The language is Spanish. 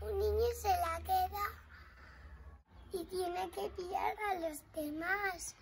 Un niño se la queda y tiene que pillar a los demás.